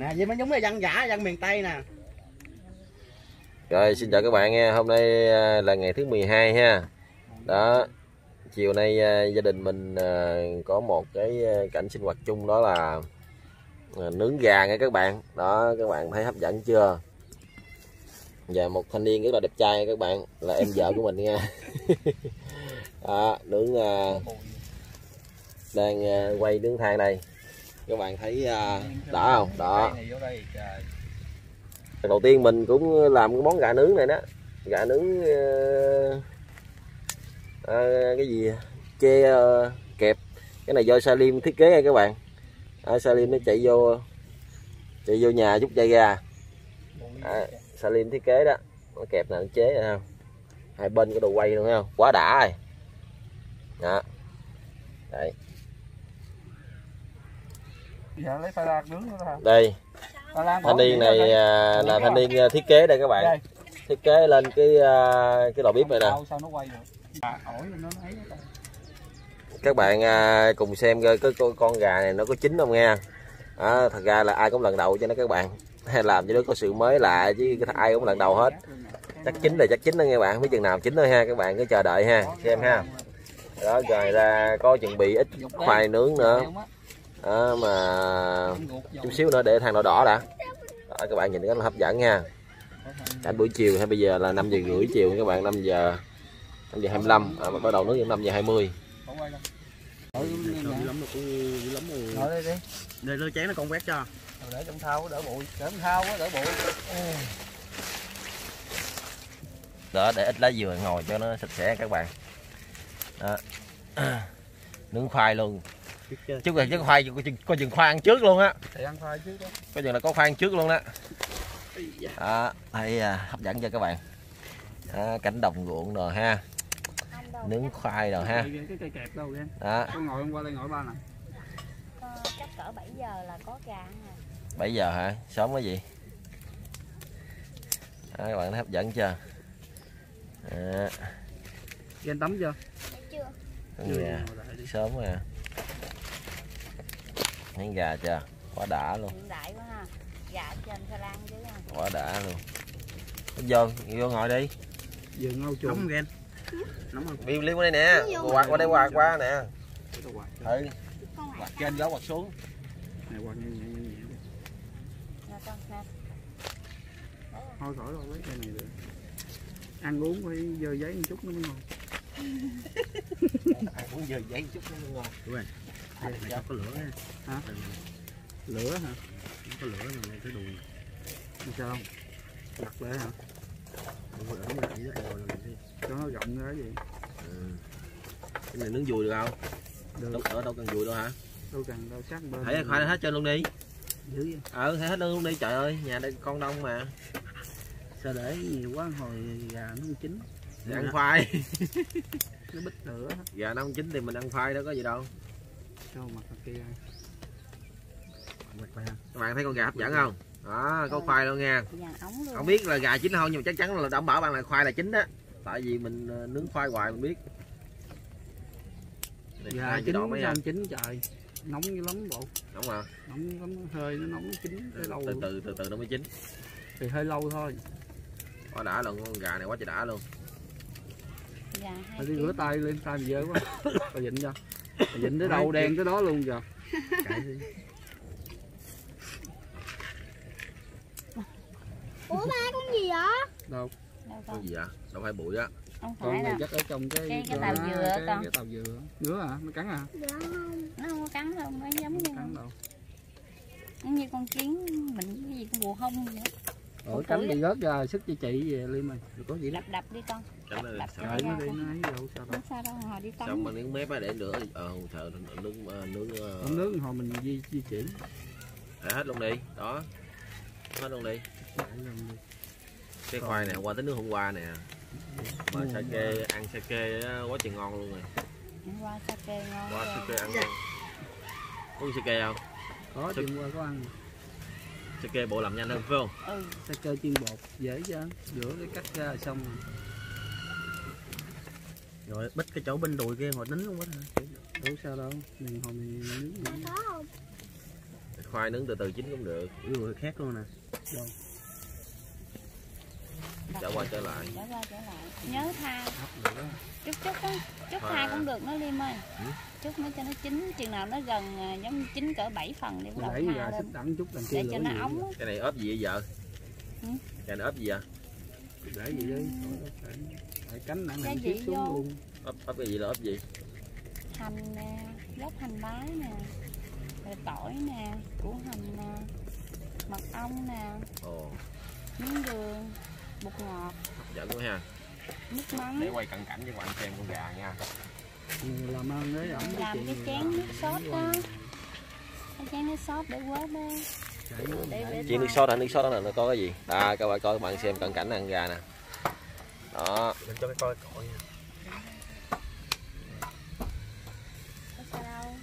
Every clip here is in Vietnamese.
nè vậy mới giống là dân giả dân miền tây nè Rồi xin chào các bạn nha. Hôm nay à, là ngày thứ 12 ha. Đó. Chiều nay à, gia đình mình à, có một cái cảnh sinh hoạt chung đó là nướng gà nha các bạn. Đó các bạn thấy hấp dẫn chưa? Và một thanh niên rất là đẹp trai các bạn là em vợ của mình nha. Đó, nướng đang quay nướng than đây. Các bạn thấy à, đỏ không? đó. Đầu tiên mình cũng làm cái món gà nướng này đó. Gà nướng ờ, à, cái gì chê uh, kẹp. Cái này do Salim thiết kế nha các bạn. À, Salim nó chạy vô chạy vô nhà chút dây gà. À, Salim thiết kế đó. Nó kẹp là nó chế này không? Hai bên có đồ quay luôn thấy không? Quá đã rồi. Đó. Đây dạ lấy khoai lang nướng nữa ra đây thanh niên này à, là thanh niên à, thiết kế đây các bạn. Thiết kế lên cái à, cái lò bếp này nè. Các bạn à, cùng xem coi cái con, gà này nó có chín không nha à, thật ra là ai cũng lần đầu cho nó các bạn. Hay làm cho nó có sự mới lạ chứ ai cũng lần đầu hết. Chắc chín là chắc chín đó nha bạn biết chừng nào chín thôi ha các bạn cứ chờ đợi ha xem ha. Đó rồi ra có chuẩn bị ít khoai nướng nữa đó, mà chút xíu nữa để thằng đỏ đỏ đã đó, các bạn nhìn cái nó hấp dẫn nha cảnh buổi chiều hay bây giờ là 5 giờ rưỡi chiều các bạn 5 giờ 5 giờ 25 à, bắt đầu nướng 5 giờ 20 Ngồi đây đi. Để lơ chén nó con quét cho. Để trong thau đỡ bụi, để trong thau đỡ bụi. đó để ít lá dừa ngồi cho nó sạch sẽ các bạn đó. nướng khoai luôn chứ là chứ khoai có chừng, khoai ăn trước luôn á Thì ăn khoai trước đó. có chừng là có khoai ăn trước luôn đó đó thấy à, hấp dẫn cho các bạn đó, cánh đồng ruộng rồi ha nướng khoai rồi ha Cái cây kẹp đâu kìa. đó Con ngồi hôm qua đây ngồi ba nè. Ờ, chắc cỡ 7 giờ là có gà ăn à. 7 giờ hả sớm quá gì đó, các bạn thấy hấp dẫn chưa đó, Ghen tắm chưa? Chưa? lại đi. sớm rồi à miếng gà chưa quá đã luôn Hiện đại quá ha. Gà trên khoai lang chứ ha. quá đã luôn vô vô ngồi đi Vừa ngâu chuồng. Nóng ghen. Nóng liên qua đây nè quạt qua đây quạt qua nè ừ quạt trên đó quạt xuống Này quạt nhẹ nhẹ nhẹ. Nè nè. Thôi khỏi đâu lấy cây này được. Ăn uống phải dơ giấy một chút nó mới ngon. ai muốn giờ giấy chút nó ngon Đúng rồi. Đây, Này có lửa nha. Hả? Lửa hả? Không có lửa mà cái đùi. Sao? Đặt lại hả? Cho nó rộng ra cái gì? ừ. cái này nướng dùi được không Được. đâu ở đâu cần dùi đâu hả Đâu cần đâu sát bên. thấy khoai hết trên luôn đi Dữ vậy. ờ thấy hết luôn đi trời ơi nhà đây con đông mà Sao để nhiều quá hồi gà nó không chín. ăn khoai Nó bít lửa hết. gà nó không chín thì mình ăn khoai đâu có gì đâu Cho mặt kia. Các bạn thấy con gà hấp dẫn không? Đó có khoai luôn nha. Không biết là gà chín không nhưng mà chắc chắn là đảm bảo bạn là khoai là chín đó. Tại vì mình ờ, nướng khoai hoài mình biết. Gà chín mấy sao không chín trời. Nóng dữ lắm bộ. đúng rồi Nóng lắm hơi nó nóng chín tới lâu từ từ từ từ nó mới chín. Thì hơi lâu thôi. quá đã luôn con gà này quá trời đã luôn. Gà hai Thôi đi rửa tay lên tay dơ quá. Tao dịnh cho. Dịnh tới đâu đen tới đó luôn kìa. Đi. Ủa ba con gì vậy? Đâu? Con? gì vậy đâu phải bụi á Không Con phải này chắc ở trong cái Cái- cái tàu dừa cái, con. cái tàu dừa. Ngứa hả? Nó cắn hả? Dạ không. Nó không có cắn đâu. Nó giống như, Cắn đâu. giống như con kiến mình cái gì con bù hông vậy. Ủa Con thử bị rớt ra sức cho chị về Liêm ơi. Có gì Đập đập đi con. Nó Đập sao? nó đi con. nó ấy đâu sao đâu. Sao đâu. Hồi đi xong tắm. mà nướng mép á để nữa ờ thợ nướng ờ, nướng ờ, nướng hồi mình di, di chuyển. để hết luôn đi đó hết luôn đi đi. cái khoai này qua tới nước hôm qua nè mà sake ăn sake quá trời ngon luôn rồi qua sake ngon. qua sake ăn ngon uống sake không Có chuyện qua có ăn. Sake bộ làm nhanh hơn phải không Ừ. Sa cơ chiên bột dễ chứ. Rửa cái cắt ra xong rồi. Rồi bích cái chỗ bên đùi kia hồi nín luôn á. Đâu sao đâu. Mình hồi mình nướng Có không? khoai nướng từ từ chín cũng được rồi khét luôn nè đâu trở qua trở lại. Trở qua trở lại. Nhớ tha. Chút chút á chút Tha. cũng được nó liêm ơi. Ừ. chút nó cho nó chín. Chừng nào nó gần à, giống chín cỡ 7 phần đi đầu đẩy tha lên. chút đằng kia để cho nó ống cái này ốp gì vậy vợ? Ừ. cái này ốp gì vậy? Để gì đi. Phải, cánh nặng Cái nặng gì chiếc xuống vô? luôn. Ốp ốp cái gì là ốp gì? Hành nè gốc hành bái nè rồi tỏi nè củ hành nè mật ong nè ồ. miếng đường bột ngọt. Hấp dẫn quá ha. Nước mắm. Để quay cận cảnh cho các bạn xem con gà nha. Làm ăn đấy ổng làm cái chén nước sốt đó. Cái chén nước sốt để quết đó chiên nước sốt hả? Nước sốt đó là nó có cái gì? À các bạn coi các bạn xem cận cảnh ăn gà nè. Đó. Cho cái coi cội đâu.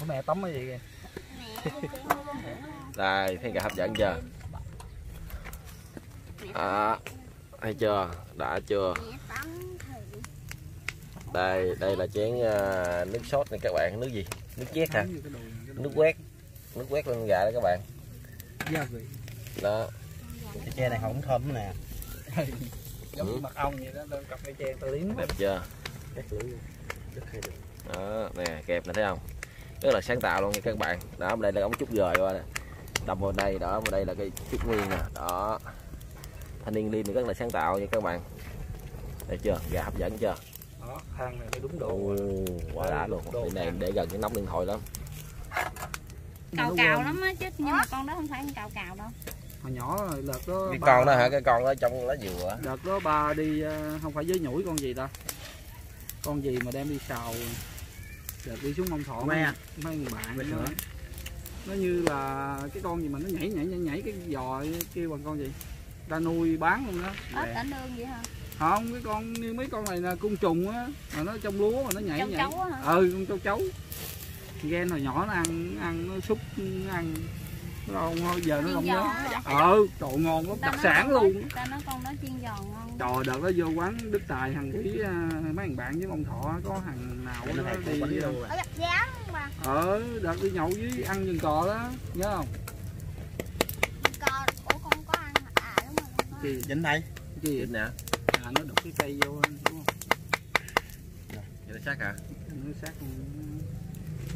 Ủa mẹ tắm cái gì kìa? Đây thấy gà hấp dẫn chưa à, thấy chưa? Đã chưa? Đây đây là chén à, nước sốt này các bạn. Nước gì? Nước chét hả? Nước quét. Nước quét lên gà đó các bạn. Đó. Cái tre này không thơm nè. Giống Ừ. mật ong vậy đó đơn cặp cái tre tao liếm đẹp chưa? Hay đó nè kẹp này thấy không? Rất là sáng tạo luôn nha các bạn. Đó đây là ống trúc rời qua nè. Đâm vào đây đó vào đây là cái trúc nguyên nè. Đó thanh niên liêm thì rất là sáng tạo nha các bạn. Thấy chưa? Gà hấp dẫn chưa? Đó than này đúng độ Ồ, quá đã luôn. Cái này để gần cái nóc điện thoại lắm. Cào cào lắm á chứ nhưng mà con đó không phải con cào cào đâu. Hồi nhỏ rồi đợt đó cái con đó hả? Cái con đó trong lá dừa á. Đợt đó ba đi ờ, không phải với nhủi con gì ta. Con gì mà đem đi xào đợt đi xuống mông thọ mấy, mấy người bạn nó, nó như là cái con gì mà nó nhảy nhảy nhảy nhảy cái giò kêu bằng con gì ta nuôi bán luôn đó. Ớt ảnh lương vậy hả? Không cái con như mấy con này là côn trùng á mà nó trong lúa mà nó nhảy Châu nhảy. chấu á hả? ừ con châu chấu. Ghen hồi nhỏ nó ăn ăn nó xúc nó ăn. Nó đâu giờ nó không giò nhớ. ờ trời ngon lắm đặc sản luôn. ta nói con đó chiên giò ngon. Trời đợt đó vô quán đức tài hàng quý à, mấy thằng bạn với ông thọ có hàng nào đó đi Ở gặp dáng mà. ở đợt đi nhậu với ăn rừng cò đó nhớ không Còn, ủa con có ăn hả? À đúng rồi con có. Gì dính đây? Gì dính nè? À nó đục cái cây vô đúng không? Vậy nó sắc hả? Nó sát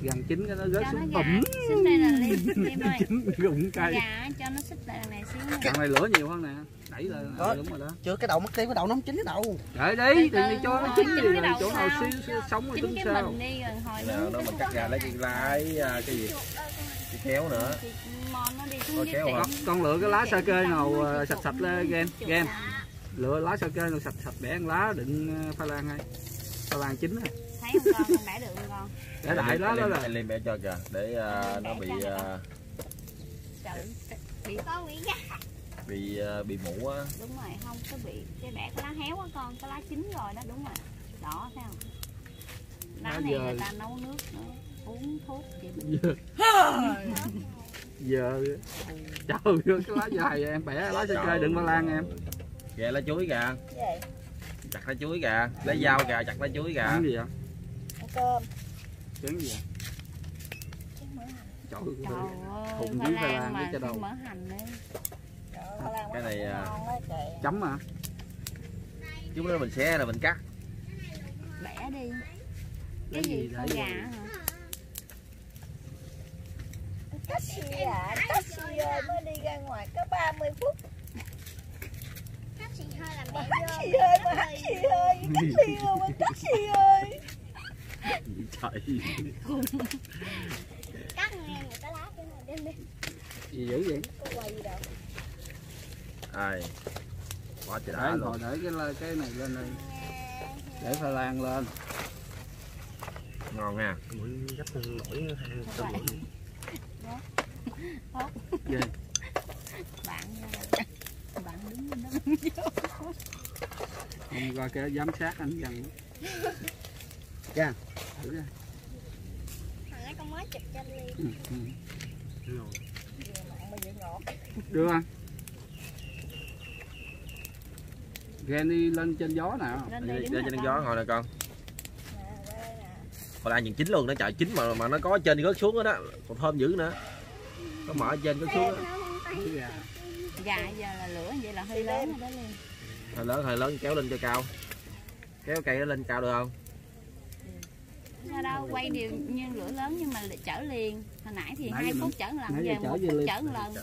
gần chín cái nó rớt xuống bùm xích đây là gụng cây gà cho nó xích lại này xíu Càng này lửa nhiều hơn nè đẩy lên ừ, đúng rồi đó. Chưa cái đầu mất tiêu cái đầu nó không chín cái đầu. Để đi Từ đừng đi cho nó rồi, chín gì cái đầu chỗ nào sao? xí, xí, sống rồi tính cái sao. đi rồi nó cái mình cắt gà lấy cái lái à, cái gì? cái kéo nữa nó đi xuống dưới con, con lựa cái lá sa kê nào ờ, sạch sạch lên ghen Dạ. lựa lá sa kê nào sạch sạch để ăn lá đựng ờ, khoai lang hay khoai lang chín này thấy không con? Bẻ được không con? Để đại đó đó là lên bẻ cho kìa để à, nó bị Trời, bị Con bị bị bị mũ á. Đúng rồi không có bị cái bẻ cái lá héo á con cái lá chín rồi đó đúng rồi. Đỏ thấy không? Lá Lá này người ta nấu nước nữa uống thuốc gì giờ trời ơi, cái lá dài em bẻ lá sa kê đựng khoai lang em. Kìa lá chuối kìa chặt lá chuối kìa lấy dao kìa chặt lá chuối kìa ăn gì vậy? Cơm. Chén gì vậy? Trời ơi, trời ơi Thùng khoai lang lang với thêm đầu. hành nữa cái này à, chấm mà chút nữa mình xé rồi mình cắt. Bẻ đi. Cái gì? Gì gà hả taxi à? Taxi ơi mới đi ra ngoài có 30 phút. Taxi hơi là mẹ taxi ơi mà taxi ơi taxi ơi mà taxi ơi. Trời Cắt nghe người ta lá cái này đem đi. gì dữ vậy? Có quay gì đâu. Ai? Quá trời đã luôn. Để cái cái này lên đây. Để khoai lang lên. Ngon ghê bạn bạn đứng đó hôm qua cái giám sát anh dần Dạ. thử ra Hồi nãy con mới chụp cho Ly. ừ, ừ. đưa anh ghen đi lên trên gió nào lên đứng nó con. gió ngồi nè con nè qua đây nè còn ăn chừng chín luôn nó chạy chín mà mà nó có trên rớt xuống đó, đó còn thơm dữ nữa có mở trên rớt xuống đó. gà gà giờ là lửa vậy là hơi lớn rồi đó liền hơi lớn hơi lớn kéo lên cho cao. Kéo cây nó lên cao được không? Sao đâu quay đều như lửa lớn nhưng mà chở liền. Hồi nãy thì Nãy hai phút chở lần giờ chở một về phút chở một lần.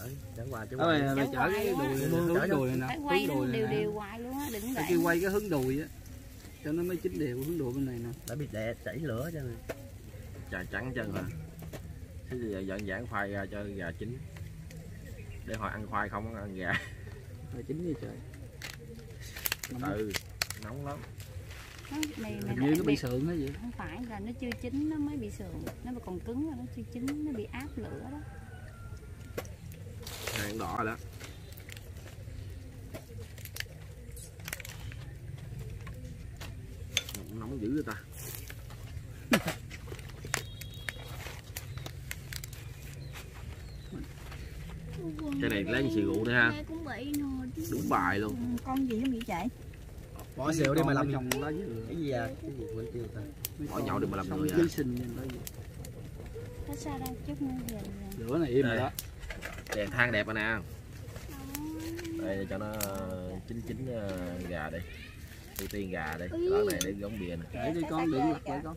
Chứ đó là, là Chở chở cái hoài đùi luôn. hướng đùi này nè. quay đùi đều này đều hoài luôn á đừng để kêu quay cái hướng đùi á cho nó mới chín đều hướng đùi bên này nè. Đã bị đè chảy lửa cho nên chà trắng chân hả thế thì giờ dọn dãn khoai ra cho gà chín. Để họ ăn khoai không ăn gà. Rồi chín đi trời. Nóng. Ừ nóng lắm. Mì hình như nó bị sượng hay gì không phải là nó chưa chín nó mới bị sườn nó mà còn cứng là nó chưa chín nó bị áp lửa đó. Hàng đỏ rồi đó. Nóng dữ vậy ta cái này lấy xì rượu nữa ha. Đây cũng bị nồi đúng bài luôn. Con gì nó bị chạy? Bỏ xèo đi mà làm lá dừa cái gì à? Cái gì quên tiêu ta? Bỏ nhậu đi mà làm người à. sinh nó lửa này im rồi đó. Đèn than đẹp rồi nè. Đây cho nó chín chín ờ, gà đi. Ưu tiên gà đây đó này để giống bìa nè. Để đi con đừng lật lại con.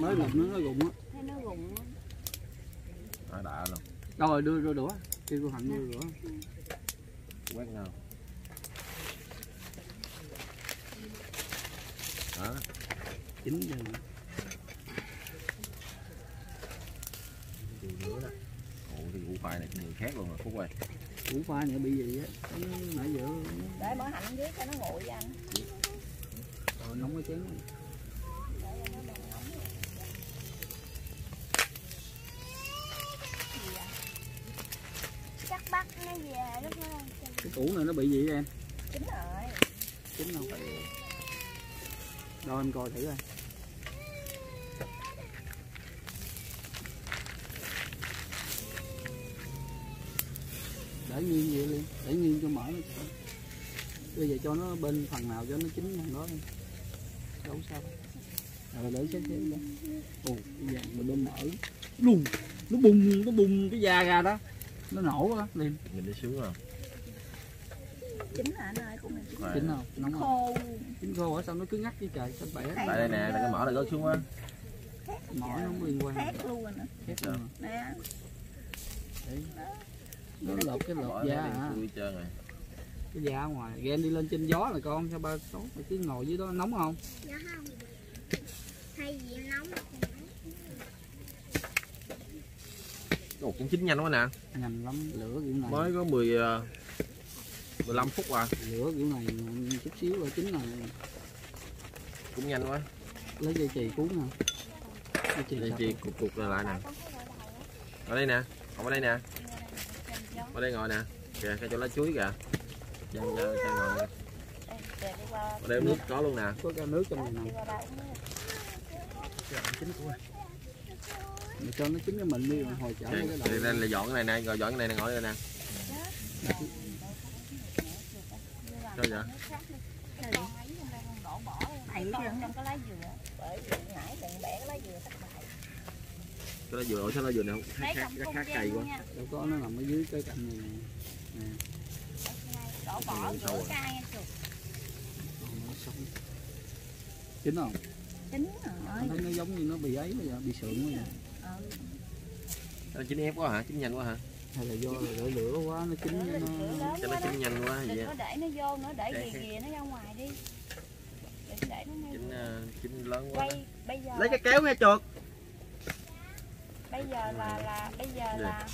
Mới lụm nó nó rụng á. nó rụng á. đã luôn đâu rồi đưa đưa đũa kêu cô hạnh đưa đũa quét nào. Đó chín giờ điều nữa đó? Ồ thì củ khoai này người khác luôn rồi phúc ơi. Củ khoai này bị gì á nãy giờ để mở hạnh dưới cho nó nguội cho anh. Rồi nóng cái chén Chắc bắt nó về lúc nó đang chân cái củ này nó bị gì vậy em? Chín rồi. Chín không đâu em coi thử coi. Để nghiêng vậy đi để nghiêng cho mở nó bây giờ cho nó bên phần nào cho nó chín phần đó đi. Đâu sao rồi để xếp xếp đó ồ bây giờ mình bên mở. Luôn nó bung nó bung cái da ra đó. Nó nổ á liền. Nhìn nó sướng không chín rồi anh ơi cũng là chín chín không? Nóng không? Khô chín khô ở sao nó cứ ngắt với trời sao bẻ tại đây nè là cái mỏ này rớt xuống á. Mỏ nó không liên quan. Thét luôn rồi nè Thét à. nè. Nó lột cái lột này da hả? rồi. Cái da ở ngoài. Ghen đi lên trên gió là con sao ba số mà cứ ngồi dưới đó nóng không? Dạ không. Hay gì nóng Ồ, cũng chín nhanh quá nè. Nhanh lắm lửa kiểu này. Mới có 10 ờ, 15 phút à. Lửa kiểu này chút xíu là chín rồi cũng nhanh quá. Lấy dây chì cuốn nè dây chì sạch chi cục cục lại nè. Ở đây nè không ở đây nè. Ở đây ngồi nè. Kìa cái chỗ lá chuối kìa. Chân cho cho ngồi qua ở đây nước có luôn nè. Có cái nước trong này nè. Chín của Mày cho nó chín cái mình đi rồi hồi chở cái đây là dọn cái này nè rồi dọn cái này nè ngồi đây nè sao vậy? Bậy chứ trong cái lá dừa. Bởi vì nãy đừng bẻ cái lá dừa tắt bậy. Cái lá dừa ở sao lá dừa này không khác khác khác, khác cày quá. đâu có nó nằm ở dưới cái cạnh này nè. Đổ bỏ giữa rồi. cay nha chuột. Nó chín không? Chín rồi. Thấy nó giống như nó bị ấy bây giờ bị sượng bây giờ nó chín ép quá hả? Chín nhanh quá hả hay là do là để lửa quá nó chín nó cho nó chín nhanh quá vậy đừng có để nó vô nữa để gì gì nó ra ngoài đi. Đừng để nó ngay chín ờ, chín lớn quá quay bây giờ lấy cái kéo nghe chuột. Bây giờ là là bây giờ là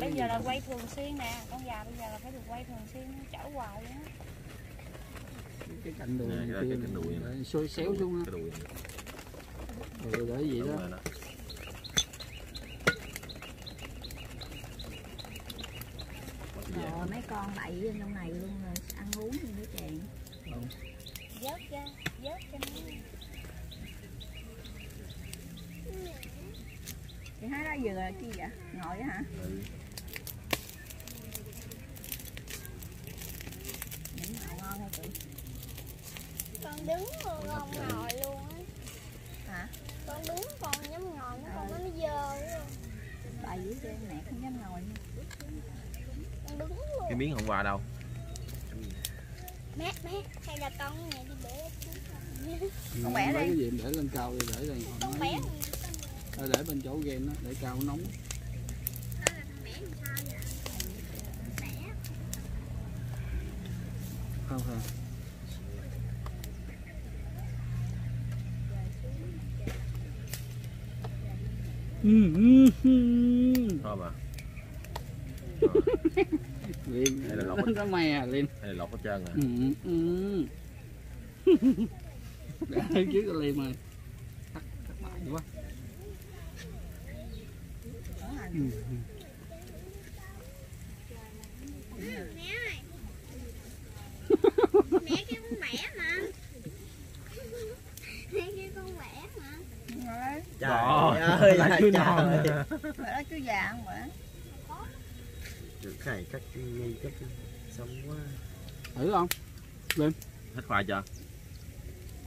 bây giờ là quay thường xuyên nè. Con gà bây giờ là phải được quay thường xuyên nó chở hoài luôn cái cạnh đùi Nè, này cái- kia cái- cái đùi này. để xôi xéo xuống á. cái đùi này. ừ, để gì Đúng đó rồi đó. Mấy con bậy bên trong này luôn rồi ăn uống như đứa chàng vớt ra vớt cho nó. Chị thấy đó là chi vậy? Ngồi á hả? Ừ. những màu ngon hay chị? Con đứng luôn không ngồi luôn á. Con đứng con nhắm ngồi nó con nó dơ quá. Bà dưới trên mẹ không dám ngồi con đứng luôn. Cái miếng hôm qua đâu. Mát mát hay là con nhà đi bể Con bẻ đi. cái gì để lên cao đi để đây con Ờ, để bên chỗ game đó để cao nóng. Không hả? Ừ, ừ, ừ. thôi mà liền Đây là lọc. nó mè liền hay là lột hết trơn à ừ, ừ. để trước cái liền rồi cắt cắt lại quá ừ. mẹ kêu con bẻ mà mẹ kêu con bẻ mà Trời Trời ơi, cứ trời. non. Đó cứ già không bà Được cái này chắc ngay chắc xong quá. thử không? Hết khoai chưa?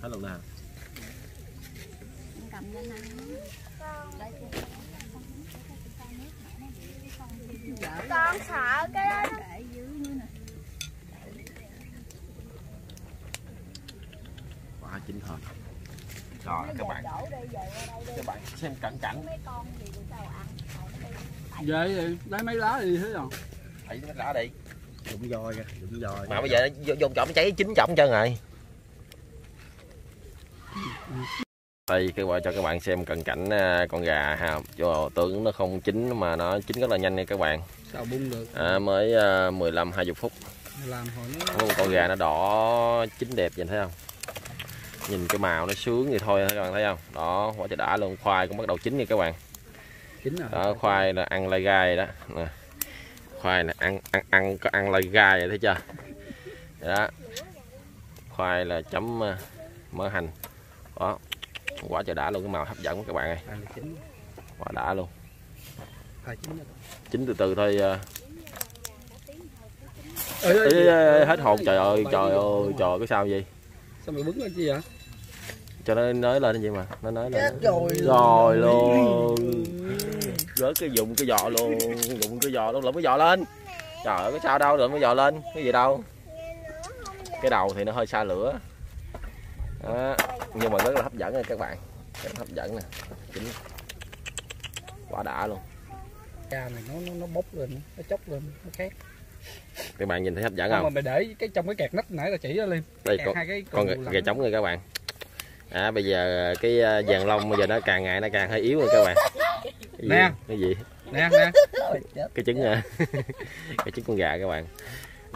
Hết luôn nè. Cầm lên ăn con sợ cái đó. Nó Để dưới nữa nè quá chín thôi. Rồi các bạn. Đổ đi về qua đây đi các bạn xem cận cảnh Mấy con gì tụi sao ăn về thì lấy mấy lá đi thế rồi thấy nó lá đi. Đụng voi kìa, đụng voi. mà bây giờ nó vô trọng cháy chín trọng chân rồi. Đây các bạn cho các bạn xem cận cảnh à, con gà ha. Cho tưởng nó không chín mà nó chín rất là nhanh nha các bạn. Sao bung được? À, mới à, 15 20 phút. Làm hồi nó con gà nó đỏ chín đẹp nhìn thấy không? Nhìn cái màu nó sướng vậy thôi các bạn thấy không? Đó quá trời đã luôn khoai cũng bắt đầu chín nha các bạn chín rồi. Đó khoai là ăn lai gai đó. Nè. khoai là ăn ăn ăn có ăn lai gai vậy thấy chưa? Đó khoai là chấm à, mỡ hành. Đó quá trời đã luôn cái màu hấp dẫn các bạn ơi. Quá đã luôn. Chín từ từ thôi à. Ê, ê, Ê, hết hồn trời ơi trời ơi trời cái sao gì sao mày bứng lên chi vậy? Cho nó nói lên vậy mà nó nói lên. Rồi luôn rớt cái dùng cái giò luôn dùng cái giò luôn lượm cái giò lên. Trời ơi có sao đâu lượm cái giò lên. Cái gì đâu? Cái đầu thì nó hơi xa lửa. Đó. nhưng mà rất là hấp dẫn nha các bạn. Rất hấp dẫn nè. Chính quá đã luôn. Gà này nó nó nó bốc lên nó chốc lên nó khác. Các bạn nhìn thấy hấp dẫn không mà không mày để cái trong cái kẹt nách nãy là chỉ ra lên đây kẹt con hai cái con gà, trống nha các bạn. À, bây giờ cái à, vàng lông bây giờ nó càng ngày nó càng hơi yếu rồi các bạn Nè. cái gì? Nè nè. Cái trứng à. cái trứng con gà các bạn.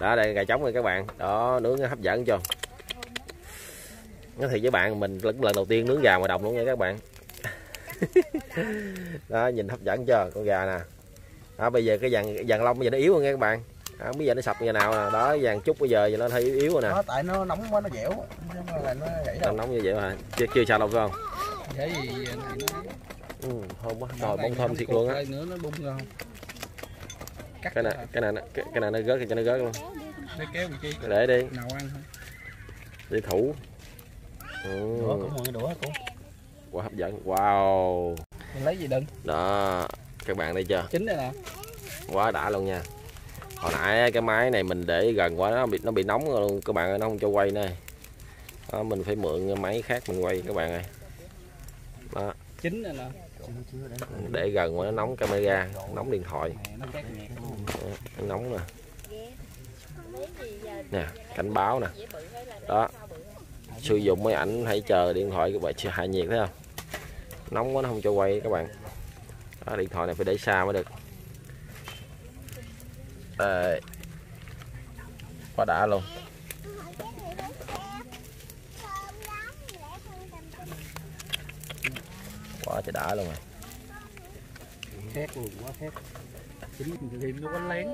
Đó đây gà trống rồi các bạn. Đó nướng hấp dẫn cho. Nói thiệt với bạn mình lần lần đầu tiên nướng gà ngoài đồng luôn nha các bạn. Đó nhìn hấp dẫn chưa con gà nè. Đó, bây giờ cái vàng vàng lông bây giờ nó yếu rồi nha các bạn. Đó, bây giờ nó sập như nào nè. Đó vàng chút bây giờ giờ nó hơi yếu, yếu rồi nè. Nó tại nó nóng quá nó dẻo. Nó gãy nó đâu. nóng như vậy mà. Chưa chưa sao đâu phải không? Để gì này nó ừ, thơm quá. Này bông thơm thiệt luôn á. nữa nó bung ra không? Cắt cái này cái này nó- cái, cái này nó rớt thì cho nó rớt luôn. Để kéo chi? Để đi. Nào ăn thôi. Để thủ ừ, Đũa cũng mượn đũa cũng. quá hấp dẫn. Wow. Mình lấy gì đựng? Đó các bạn đây chưa? Chín đây nè. Quá đã luôn nha. Hồi nãy cái máy này mình để gần quá nó bị nó bị nóng rồi luôn. Các bạn ơi nó không cho quay nữa đó, mình phải mượn cái máy khác mình quay các bạn ơi. Đó, chín đây nè để. gần quá nó nóng camera nóng điện thoại. Nóng nè. Nè cảnh báo nè. Đó. Sử dụng máy ảnh hãy chờ điện thoại các bạn chưa hạ nhiệt thấy không? Nóng quá nó không cho quay các bạn. Đó, điện thoại này phải để xa mới được. Đây. quá đã luôn. Quá trời đã luôn rồi. Khét luôn quá khét chín thì nó có lén.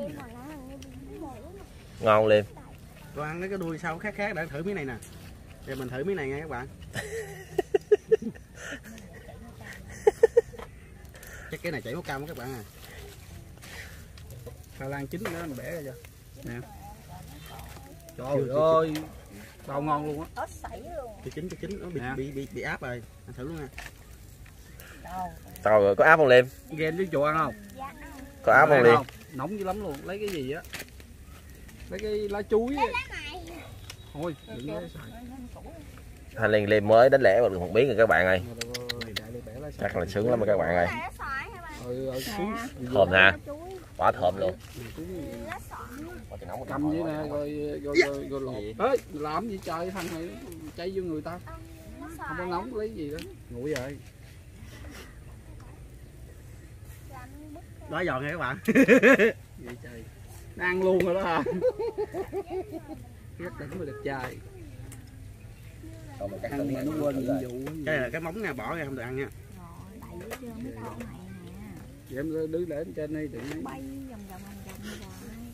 Ngon liêm Tôi ăn cái đuôi sau khác khác để thử miếng này nè. Để mình thử miếng này nha các bạn. Chắc cái này chảy máu cam các bạn à. khoai lang chín nữa mình bẻ ra cho nè. Trời Chưa, chưa, ơi. Bao ngon luôn á. Ớt sảy luôn. Cái chín cái chín nó bị bị bị, bị áp rồi. Anh thử luôn nha. Sao rồi có áp không Liêm? ghen với chuột ăn không? Có áp không Liêm? nóng dữ lắm luôn lấy cái gì á? Lấy cái lá chuối á. Thôi đừng có xài. Thanh Liên Liêm mới đánh lẻ được một miếng rồi các bạn ơi. Mà. Chắc là sướng lắm rồi các bạn ơi. lá xoài hả bạn ừ, ừ, xuống. Thơm ha, quá thơm luôn. nóng. cầm vậy nè rồi rồi rồi, rồi lột. Ê làm gì trời thằng này cháy vô người ta. Không có nóng lấy gì đó. Nguội rồi làm bức đó giòn nha các bạn. Ăn luôn rồi đó hả? Rất đỉnh mà đẹp trai. Còn một cái ăn mà nó quên nhiệm vụ cái này là cái móng nha bỏ ra không được ăn nha. Đẩy vô trơn mấy con này nè. Vậy em đứng để lên trên đây đừng lấy bay vòng vòng vòng vòng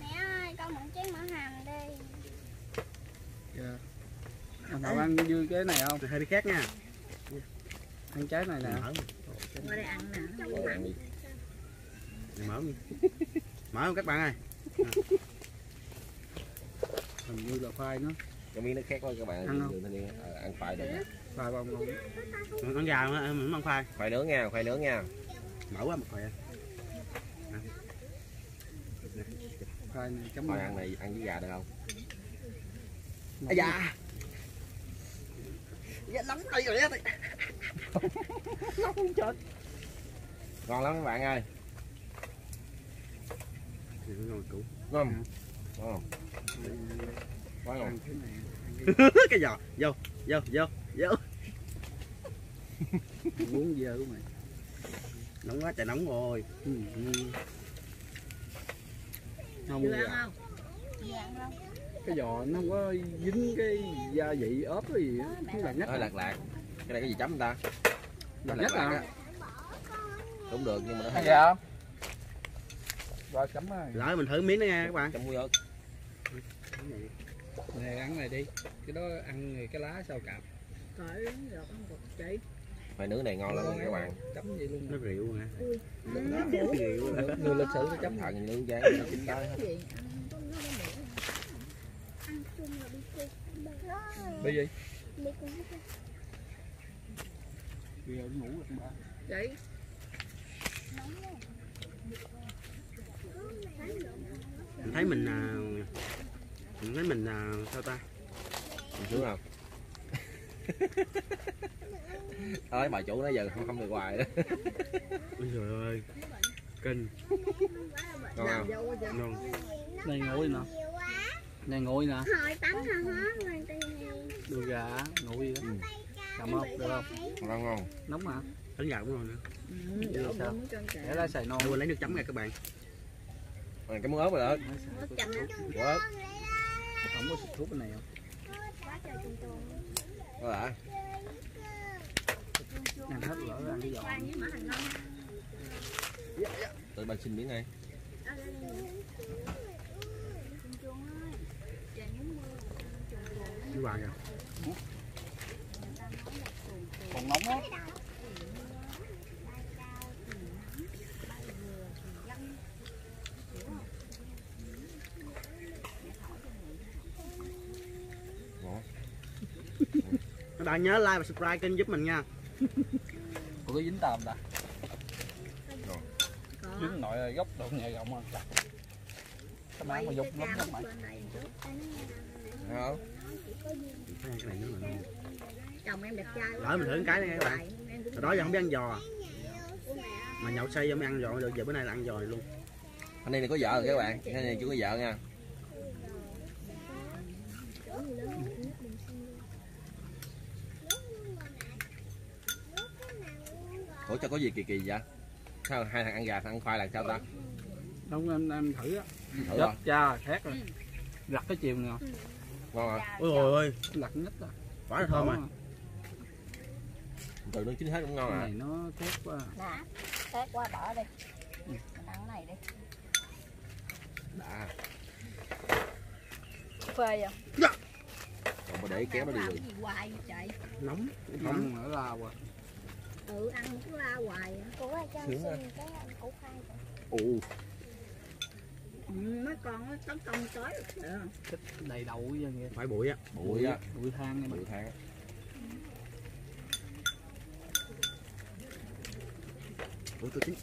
mẹ ơi con mượn chén mỡ hành đi. Dạ. Anh Hậu ăn dư cái này không? hơi bị khác nha. Ăn trái này nè. Mở qua đây ăn nè mở đi. mở không các bạn ơi Hình như là khoai nó. Cái miếng nó khác quá các bạn. Ăn không? Ờ, Ăn khoai được. Khoai bông không? con gà mà mình ăn khoai Khoai nướng nha, khoai nướng nha. mở quá một khoai Khoai này chấm Khoai ăn này ăn với gà được không? Ây da dạ nóng đây rồi á chết. Ngon lắm các bạn ơi. Ngon không? Ngon không? Quá ngon. Cái giò vô vô vô vô Uống dơ của mày. nóng quá trời nóng rồi Ừ. Không chưa ăn không Cái giò nó không có dính cái gia vị ớt cái gì á. Cái là nhất. Nói lạc lạc. Cái này cái gì chấm người ta? Là à. Cũng được nhưng mà nó Hay dạ. Rồi chấm rồi. lỡ mình thử miếng đó nha các bạn chấm muối ớt. Này ăn này đi. Cái đó ăn cái lá sao cạp. cởi rồi ăn một chỉ Khoai nướng này ngon lắm các bạn. Chấm vậy luôn. nó rượu hả Rượu. Người lịch sử nó chấm Thận nướng chán nó chín tới hết. gì ăn chung là đi chung Bây gì? Giờ ngủ rồi ba. chỉ mình thấy mình à, mình thấy mình à, sao ta Mình sướng không? Ơi bà chủ nãy giờ không không được hoài đó. ôi trời ơi kinh Ngon không? ngon Này nguội nè. Này nguội nè. hồi tắm hả hết rồi Đùi gà nguội đó. Ừ. Cầm không? Được không? Ngon không? Nóng hả? đánh gà cũng ngon nữa Vậy sao? Để lá xài non. Quên lấy nước chấm nha các bạn Rồi, cái muối ớt rồi đó. Muối ớt. Không có thuốc bên này không? Đó hả? Ăn hết lỡ ăn cái giò. Tụi ba xin miếng này. nước hoàng kìa Nóng á. các bạn nhớ like và subscribe kênh giúp mình nha có dính tàm ta? Dính nội ơi, gốc độ nhẹ rộng không? Cái má mà dục lắm các bạn. Thấy không? Cái này nữa là ngon chồng em đẹp trai lỡ mình thử cái này các bạn hồi đó giờ không biết ăn giò mà nhậu say giờ mới ăn giò được giờ bữa nay là ăn giò luôn Anh này có vợ rồi các bạn. Anh này chưa có vợ nha. Ủa cho có gì kỳ kỳ vậy? Sao hai thằng ăn gà thằng ăn khoai là sao ta? Đúng em em thử á. Thử rồi. cha khác rồi. Lặt cái chiều nè, Ngon rồi. ôi ôi ơi lặt nhất rồi. quá là thơm rồi Từ nó chín hết cũng ngon à. này nó khác quá. nè tét qua bỏ đi. Mình ăn cái này đi. Đã. phê không Còn mà để kéo nó đi gì hoài vậy trời? Nóng Không nữa là quá. ừ ăn cứ la hoài. Của ai cho xin cái anh của khai Ồ, ừ, mấy con nó tấn công tới được Thích. Đầy đầu vậy. phải bụi á. Bụi á, Bụi than bụi than. Ủa tôi chín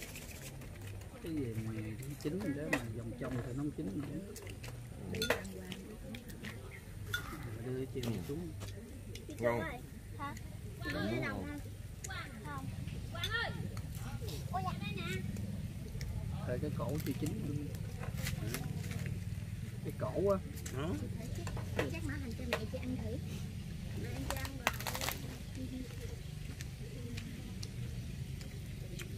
cái gì mà chín cái mà vòng trong thì nó không chín nữa. Đưa chim xuống. Ngon. Rồi. cái cổ chưa chín luôn. cái cổ á. Đó chắc mở hành cho mẹ chị ăn thử. Mẹ ăn cho ăn rồi không được nè thôi được rồi nó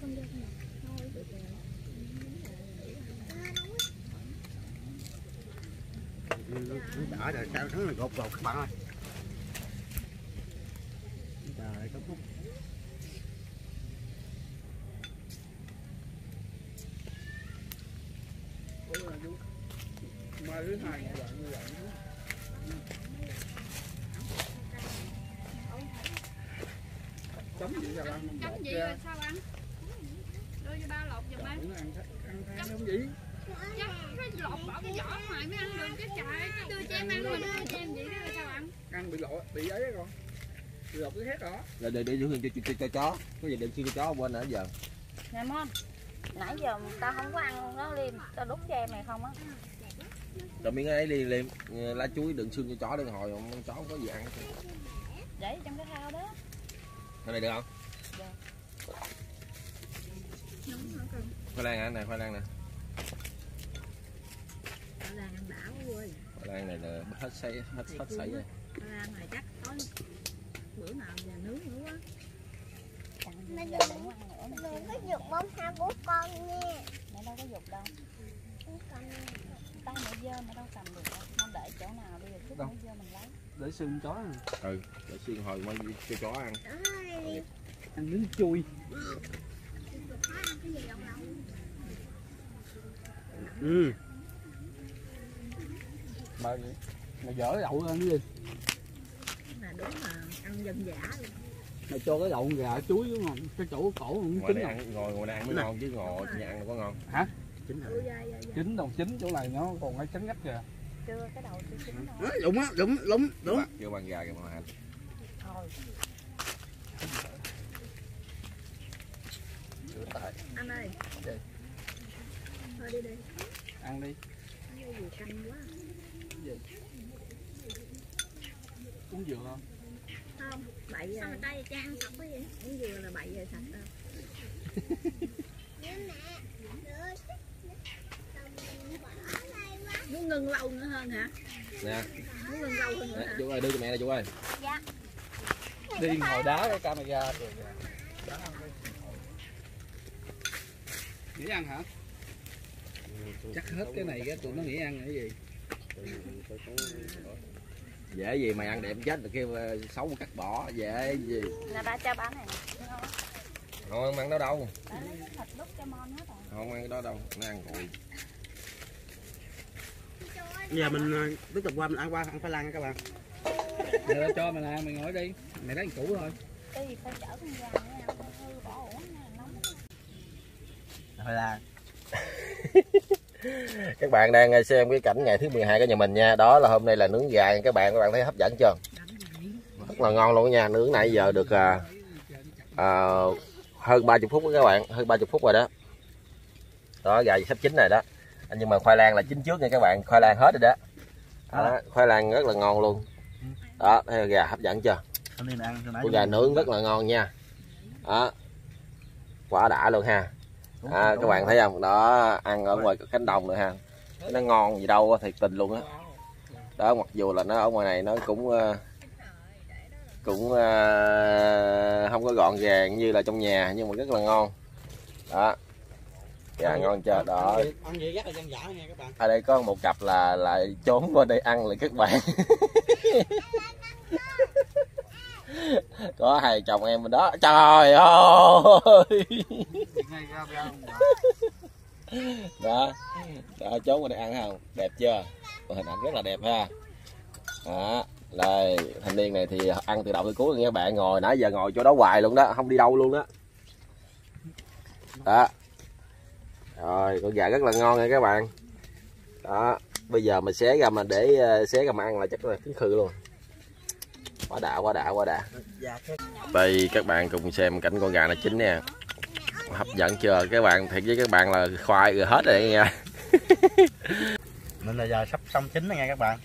đỡ rồi sao thứ là gột gột các bạn ơi trời có phút mai thứ hai như vậy? Như vậy cấm gì ra ăn cấm gì rồi sao ăn? Đưa vô bao lột giùm em. ăn ăn than không gì Chắc cái lột bỏ cái vỏ ngoài mới ăn được cái trời. Cái đưa cho em ăn mình đưa cho em vậy đó sao ăn? ăn bị lộ bị ấy con. Bị lột cái hết đó. Rồi để để giữ cho, cho, cho, cho chó. Có gì đừng xin cho chó quên nãy giờ. Nè Mon Nãy giờ tao không có ăn luôn đó Liêm Tao đút cho em này không á? Rồi miếng ấy đi liêm lá chuối đừng xương cho chó đừng hồi không chó không có gì ăn. Để trong cái thao đó. Cái này được không? Khoai lang hả? Này khoai lang nè. Tao đang ăn bảo quê. Khoai lang này là hết sấy hết hết sấy rồi Đang này chắc tối Bữa nào giờ nướng nữa quá. Mẹ Giờ đừng- ăn có giật bông hoa của con nha. Mẹ đâu có dục đâu. Tay mẹ dơ mẹ đâu cầm được. Đâu để chỗ nào bây giờ chút mẹ dơ mình lấy. Để xương chó nè. ừ để xiên hồi mới cho chó ăn. Ăn miếng chui. Ừ. Mà mày dở đậu lên cái gì Đúng là ăn dân dã luôn. Mày cho cái đậu gà chuối đúng không? Cái chỗ cổ không ngoài chín ăn ngồi ngồi ăn mới ngon chứ ngồi nhà ăn đâu có ngon. Chín rồi. Chín đồng chín chỗ này nó còn cái trắng ngắt kìa. Chưa cái đầu chưa chín đâu đúng á đúng đúng đúng. Chưa bằng gà kìa mà Thôi. Anh ơi. Gì? Thôi đi đi. Ăn đi. Uống dừa không Không Bậy rồi. Sao mà tay cha. Ăn sọc quá vậy? Uống dừa là bậy rồi sạch đâu. Muốn ngưng lâu nữa hơn hả? nè. Muốn ngưng lâu hơn nữa Nè, hả? chú ơi đưa cho mẹ này chú ơi. Đi ngồi đá cái camera rồi đá nghĩ ăn hả? Chắc hết cái này cái tụi nó nghĩ ăn là cái gì dễ gì mày ăn đẹp chết được kêu ờ, xấu cắt bỏ dễ gì? Là ba cho bán này. Nè không ăn đó đâu? Rồi. Không ăn cái đó đâu nó ăn cùi. Giờ mình ờ, tiếp tục qua mình ăn qua ăn khoai lang nha các bạn. Ra cho mày làm mày ngồi đi. Mày lấy củ thôi. Cái gì phải chở con gà nữa ăn hư bỏ uổng nóng khoai lang các bạn đang ờ, xem cái cảnh ngày thứ 12 của nhà mình nha. Đó là hôm nay là nướng gà các bạn các bạn thấy hấp dẫn chưa? Rất là ngon luôn nha. Nướng nãy giờ được à, à, hơn 30 phút đó các bạn hơn 30 phút rồi đó. Đó gà sắp chín rồi đó. Nhưng mà khoai lang là chín trước nha các bạn khoai lang hết rồi đó. Đó, khoai lang rất là ngon luôn. Đó thấy gà hấp dẫn chưa? Con gà nướng rất là ngon nha. Đó quả đã luôn ha à, các bạn thấy không? Đó ăn ở ngoài cánh đồng nữa ha. Nó ngon gì đâu thiệt tình luôn á. Đó mặc dù là nó ở ngoài này nó cũng ờ, cũng ờ, không có gọn gàng như là trong nhà nhưng mà rất là ngon. Đó. Gà ngon chưa? đó. ăn gì rất là dân dã nha các bạn. Ở đây có một cặp là lại trốn qua đây ăn lại các bạn có hai chồng em mình đó. Trời ơi! Đó. Đó trốn qua đây ăn không? Đẹp chưa? Và hình ảnh rất là đẹp ha. Đó đây thanh niên này thì ăn từ đầu tới cuối nghe các bạn. Ngồi nãy giờ ngồi chỗ đó hoài luôn đó không đi đâu luôn đó. Đó. Rồi con gà rất là ngon nha các bạn. Đó bây giờ mình xé ra mà để ờ, xé ra mà ăn là chắc là tiếng khư luôn quá đã quá đã quá đã. Dạ đây các bạn cùng xem cảnh con gà nó chín nè. Hấp dẫn chưa? Các bạn thiệt với các bạn là khoai rồi hết rồi nha. Nên là giờ sắp xong chín rồi nha các bạn.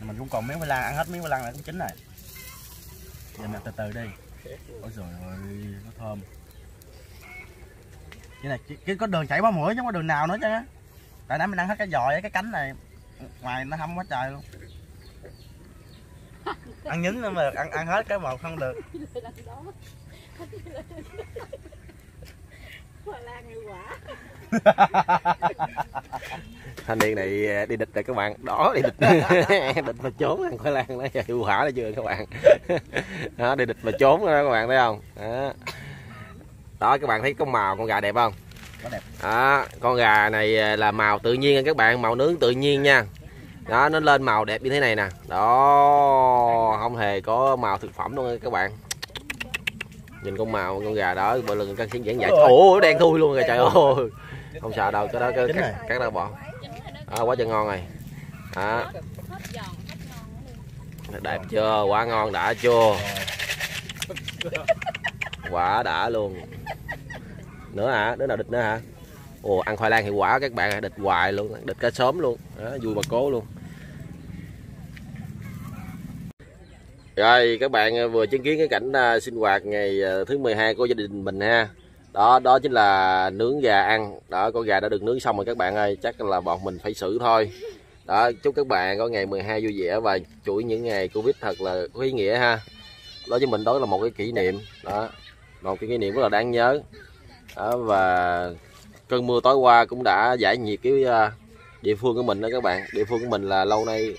Mình cũng còn miếng khoai lang ăn hết miếng khoai lang là cũng chín rồi. Giờ mình từ từ đi. Ôi trời ơi nó thơm. Cái này cái có đường chảy bá mũi chứ không có đường nào nữa chứ. Tại nãy mình ăn hết cái giò cái cánh này. Ngoài nó hâm quá trời luôn ăn nhín nữa mà ăn ăn hết cái một không được. Thanh niên này đi địch rồi các bạn. Đó đi địch. Địch mà trốn ăn khoai lang nó hiệu quả đó chưa các bạn. Đó đi địch mà trốn đó các bạn thấy không? Đó. đó các bạn thấy có màu con gà đẹp không? Đó con gà này là màu tự nhiên các bạn. Màu nướng tự nhiên nha đó nó lên màu đẹp như thế này nè. Đó không hề có màu thực phẩm luôn các bạn. Nhìn con màu con gà đó bờ lưng căng xiên giãn dạy ủa đen thui luôn rồi trời ơi. Không sợ đâu cái đó cái cắt, cắt ra bỏ. À, quá trời ngon rồi. Đó. Đẹp chưa? Quá ngon đã chưa? Quả đã luôn. Nữa hả? Đứa nào địch nữa hả? Ồ ăn khoai lang hiệu quả các bạn địch hoài luôn địch cả sớm luôn. Đó, vui bà cố luôn rồi các bạn ờ, vừa chứng kiến cái cảnh ờ, sinh hoạt ngày ờ, thứ 12 của gia đình mình ha. Đó đó chính là nướng gà ăn. Đó con gà đã được nướng xong rồi các bạn ơi chắc là bọn mình phải xử thôi. Đó chúc các bạn có ngày 12 vui vẻ và chuỗi những ngày covid thật là có ý nghĩa ha. Đó với mình đó là một cái kỷ niệm. Đó một cái kỷ niệm rất là đáng nhớ. Đó, và cơn mưa tối qua cũng đã giải nhiệt cái địa phương của mình đó các bạn. Địa phương của mình là lâu nay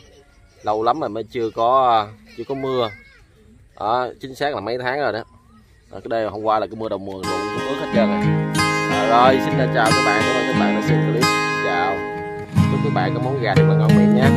lâu lắm rồi mới chưa có chưa có mưa. Đó chính xác là mấy tháng rồi đó. Đó, cái đây hôm qua là cái mưa đầu mùa luôn ướt hết trơn rồi. À, rồi xin chào các bạn cảm ơn các bạn đã xem clip. Chào. Chúc các bạn có món gà thật là ngon miệng nha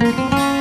Música